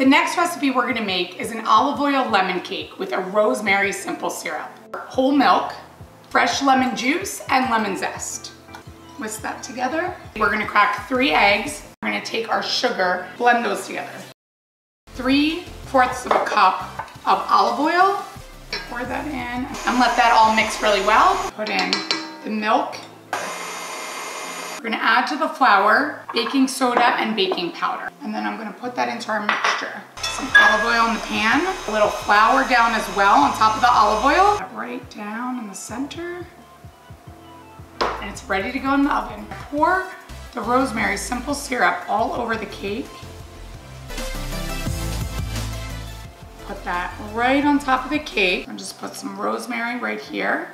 The next recipe we're gonna make is an olive oil lemon cake with a rosemary simple syrup. Whole milk, fresh lemon juice, and lemon zest. Whisk that together. We're gonna crack three eggs. We're gonna take our sugar, blend those together. Three fourths of a cup of olive oil. Pour that in and let that all mix really well. Put in the milk. We're gonna add to the flour baking soda and baking powder. And then I'm gonna put that into our mixture. Some olive oil in the pan, a little flour down as well on top of the olive oil. Right down in the center. And it's ready to go in the oven. Pour the rosemary simple syrup all over the cake. Put that right on top of the cake and just put some rosemary right here.